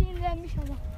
yenilenmiş ama.